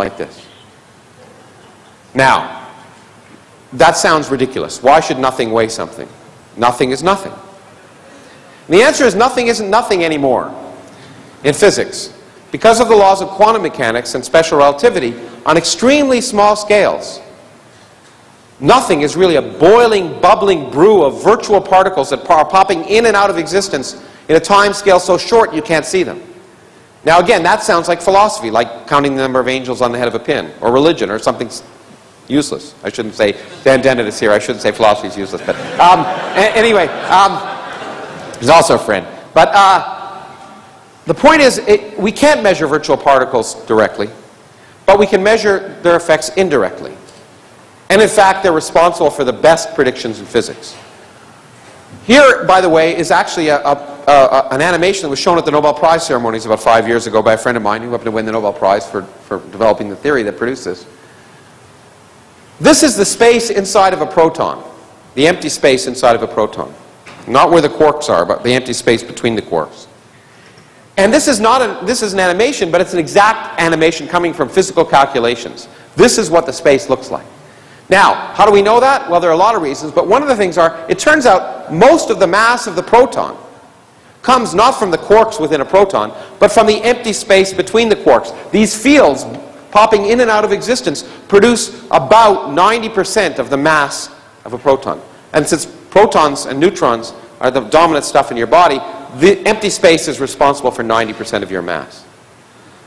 like this. Now, that sounds ridiculous. Why should nothing weigh something? Nothing is nothing. And the answer is nothing isn't nothing anymore in physics. Because of the laws of quantum mechanics and special relativity, on extremely small scales, nothing is really a boiling, bubbling brew of virtual particles that are popping in and out of existence in a time scale so short you can't see them. Now, again, that sounds like philosophy, like counting the number of angels on the head of a pin, or religion, or something useless. I shouldn't say, Dan Dennett is here, I shouldn't say philosophy is useless, but um, anyway, um, he's also a friend. But uh, the point is, it, we can't measure virtual particles directly, but we can measure their effects indirectly. And in fact, they're responsible for the best predictions in physics. Here, by the way, is actually a, a, a, an animation that was shown at the Nobel Prize ceremonies about five years ago by a friend of mine who happened to win the Nobel Prize for, for developing the theory that produced this. This is the space inside of a proton, the empty space inside of a proton. Not where the quarks are, but the empty space between the quarks. And this is not this is an animation, but it's an exact animation coming from physical calculations. This is what the space looks like. Now, how do we know that? Well, there are a lot of reasons, but one of the things are, it turns out most of the mass of the proton comes not from the quarks within a proton, but from the empty space between the quarks. These fields popping in and out of existence, produce about 90% of the mass of a proton. And since protons and neutrons are the dominant stuff in your body, the empty space is responsible for 90% of your mass.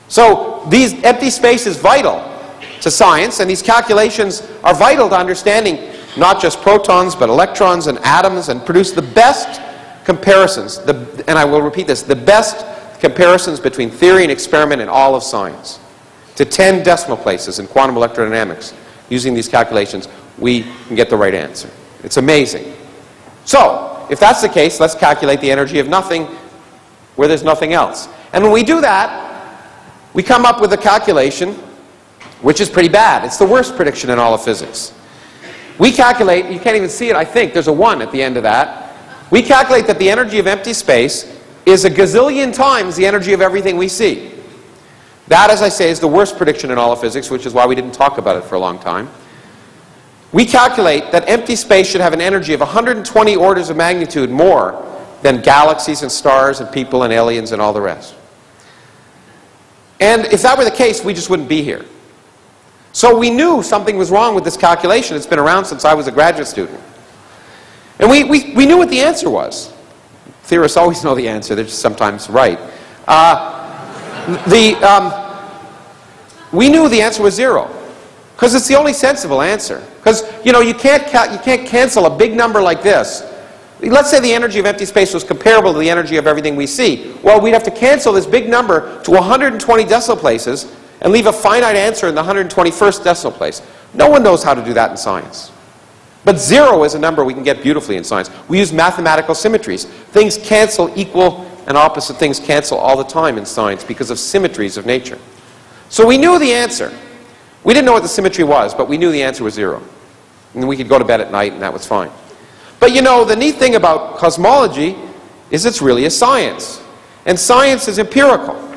So these empty space is vital to science, and these calculations are vital to understanding not just protons, but electrons and atoms, and produce the best comparisons, the, and I will repeat this, the best comparisons between theory and experiment in all of science to 10 decimal places in quantum electrodynamics using these calculations, we can get the right answer. It's amazing. So, if that's the case, let's calculate the energy of nothing where there's nothing else. And when we do that, we come up with a calculation which is pretty bad. It's the worst prediction in all of physics. We calculate, you can't even see it, I think, there's a 1 at the end of that. We calculate that the energy of empty space is a gazillion times the energy of everything we see. That, as I say, is the worst prediction in all of physics, which is why we didn't talk about it for a long time. We calculate that empty space should have an energy of 120 orders of magnitude more than galaxies and stars and people and aliens and all the rest. And if that were the case, we just wouldn't be here. So we knew something was wrong with this calculation. It's been around since I was a graduate student. And we, we, we knew what the answer was. Theorists always know the answer, they're just sometimes right. Uh, the, um, we knew the answer was zero because it's the only sensible answer. Because you know you can't you can't cancel a big number like this. Let's say the energy of empty space was comparable to the energy of everything we see. Well, we'd have to cancel this big number to 120 decimal places and leave a finite answer in the 121st decimal place. No one knows how to do that in science. But zero is a number we can get beautifully in science. We use mathematical symmetries. Things cancel equal and opposite things cancel all the time in science because of symmetries of nature. So we knew the answer. We didn't know what the symmetry was, but we knew the answer was zero. And we could go to bed at night and that was fine. But you know, the neat thing about cosmology is it's really a science. And science is empirical.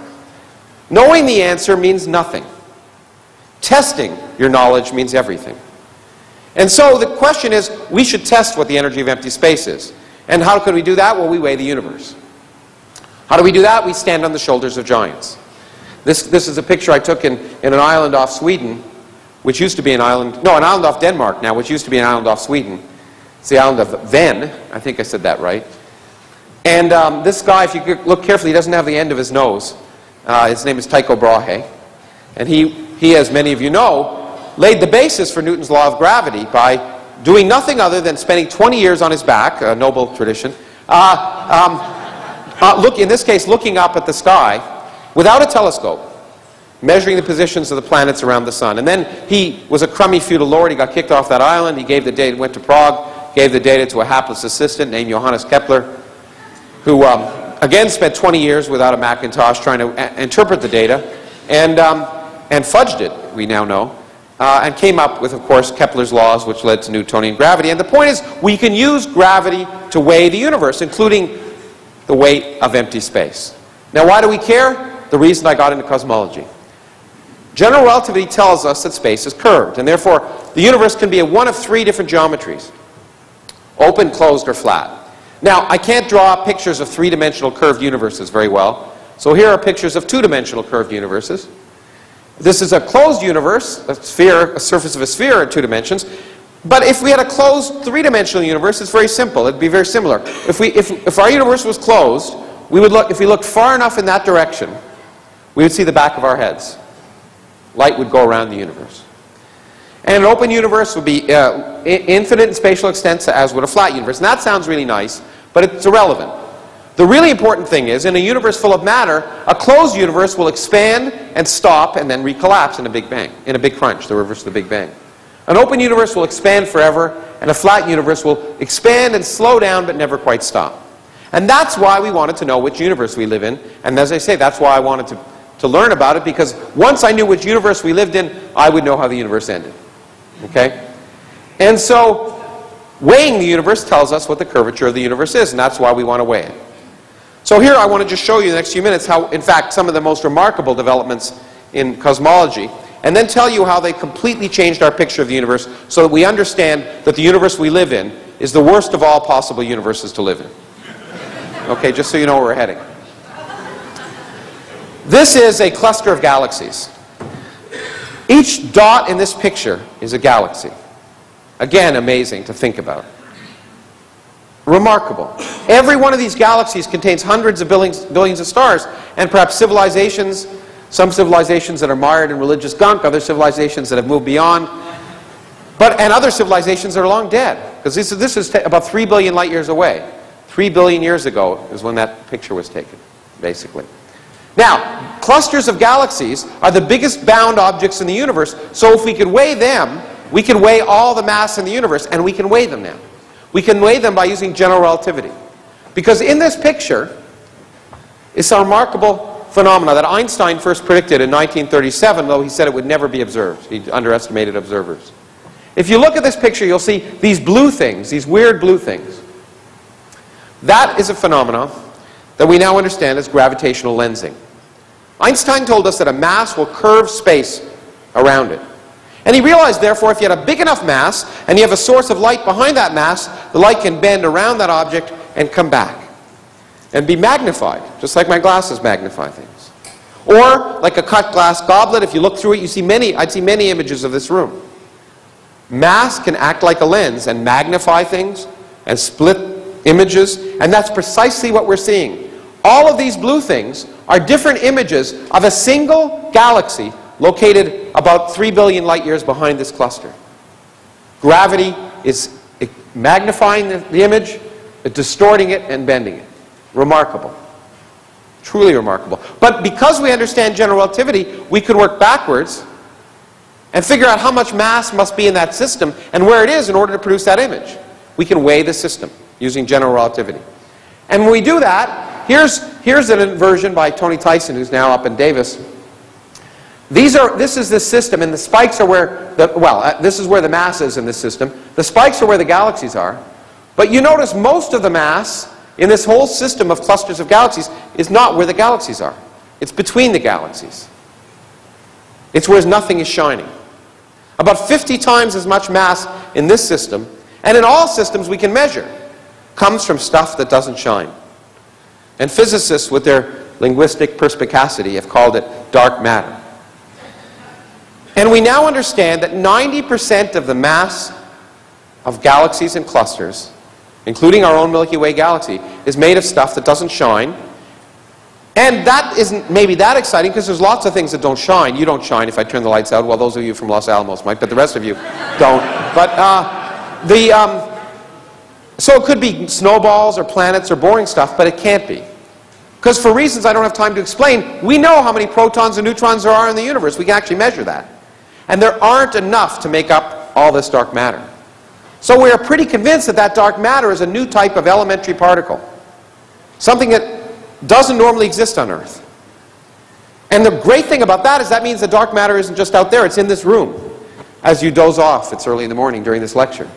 Knowing the answer means nothing. Testing your knowledge means everything. And so the question is, we should test what the energy of empty space is. And how can we do that? Well, we weigh the universe. How do we do that? We stand on the shoulders of giants. This, this is a picture I took in, in an island off Sweden, which used to be an island, no, an island off Denmark now, which used to be an island off Sweden. It's the island of Ven. I think I said that right. And um, this guy, if you look carefully, he doesn't have the end of his nose. Uh, his name is Tycho Brahe. And he, he, as many of you know, laid the basis for Newton's law of gravity by doing nothing other than spending 20 years on his back, a noble tradition, uh, um, uh, look, in this case, looking up at the sky without a telescope, measuring the positions of the planets around the sun. And then he was a crummy feudal lord. He got kicked off that island. He gave the data, went to Prague, gave the data to a hapless assistant named Johannes Kepler, who um, again spent 20 years without a Macintosh trying to interpret the data and, um, and fudged it, we now know. Uh, and came up with, of course, Kepler's laws, which led to Newtonian gravity. And the point is, we can use gravity to weigh the universe, including the weight of empty space. Now, why do we care? The reason I got into cosmology. General relativity tells us that space is curved, and therefore the universe can be a one of three different geometries open, closed, or flat. Now, I can't draw pictures of three dimensional curved universes very well, so here are pictures of two dimensional curved universes. This is a closed universe, a sphere, a surface of a sphere in two dimensions. But if we had a closed three-dimensional universe, it's very simple. It'd be very similar. If, we, if, if our universe was closed, we would look, if we looked far enough in that direction, we would see the back of our heads. Light would go around the universe. And an open universe would be uh, infinite in spatial extent as would a flat universe. And that sounds really nice, but it's irrelevant. The really important thing is, in a universe full of matter, a closed universe will expand and stop and then recollapse in a big bang, in a big crunch, the reverse of the Big Bang. An open universe will expand forever, and a flat universe will expand and slow down but never quite stop. And that's why we wanted to know which universe we live in. And as I say, that's why I wanted to, to learn about it, because once I knew which universe we lived in, I would know how the universe ended. Okay? And so, weighing the universe tells us what the curvature of the universe is, and that's why we want to weigh it. So here I want to just show you in the next few minutes how, in fact, some of the most remarkable developments in cosmology, and then tell you how they completely changed our picture of the universe so that we understand that the universe we live in is the worst of all possible universes to live in. Okay, just so you know where we're heading. This is a cluster of galaxies. Each dot in this picture is a galaxy. Again, amazing to think about. Remarkable. Every one of these galaxies contains hundreds of billions, billions of stars, and perhaps civilizations, some civilizations that are mired in religious gunk, other civilizations that have moved beyond, but, and other civilizations that are long dead. Because this, this is about 3 billion light years away. 3 billion years ago is when that picture was taken, basically. Now, clusters of galaxies are the biggest bound objects in the universe, so if we could weigh them, we can weigh all the mass in the universe, and we can weigh them now. We can weigh them by using general relativity. Because in this picture is a remarkable phenomena that Einstein first predicted in 1937, though he said it would never be observed. He underestimated observers. If you look at this picture, you'll see these blue things, these weird blue things. That is a phenomenon that we now understand as gravitational lensing. Einstein told us that a mass will curve space around it. And he realized, therefore, if you had a big enough mass and you have a source of light behind that mass, the light can bend around that object and come back and be magnified, just like my glasses magnify things. Or, like a cut glass goblet, if you look through it, you see many, I'd see many images of this room. Mass can act like a lens and magnify things and split images, and that's precisely what we're seeing. All of these blue things are different images of a single galaxy located about 3 billion light years behind this cluster. Gravity is magnifying the, the image, distorting it, and bending it. Remarkable. Truly remarkable. But because we understand general relativity, we could work backwards and figure out how much mass must be in that system and where it is in order to produce that image. We can weigh the system using general relativity. And when we do that, here's, here's an inversion by Tony Tyson, who's now up in Davis, these are, this is the system, and the spikes are where, the, well, uh, this is where the mass is in this system. The spikes are where the galaxies are. But you notice most of the mass in this whole system of clusters of galaxies is not where the galaxies are. It's between the galaxies. It's where nothing is shining. About 50 times as much mass in this system, and in all systems we can measure, comes from stuff that doesn't shine. And physicists, with their linguistic perspicacity, have called it dark matter. And we now understand that 90% of the mass of galaxies and clusters, including our own Milky Way galaxy, is made of stuff that doesn't shine. And that isn't maybe that exciting because there's lots of things that don't shine. You don't shine if I turn the lights out. Well, those of you from Los Alamos might, but the rest of you don't. But uh, the, um, so it could be snowballs or planets or boring stuff, but it can't be. Because for reasons I don't have time to explain, we know how many protons and neutrons there are in the universe. We can actually measure that. And there aren't enough to make up all this dark matter. So we are pretty convinced that that dark matter is a new type of elementary particle. Something that doesn't normally exist on Earth. And the great thing about that is that means the dark matter isn't just out there, it's in this room. As you doze off, it's early in the morning during this lecture.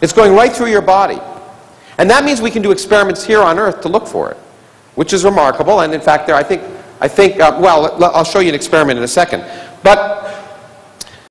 It's going right through your body. And that means we can do experiments here on Earth to look for it, which is remarkable. And in fact, there, I think, I think uh, well, I'll show you an experiment in a second. But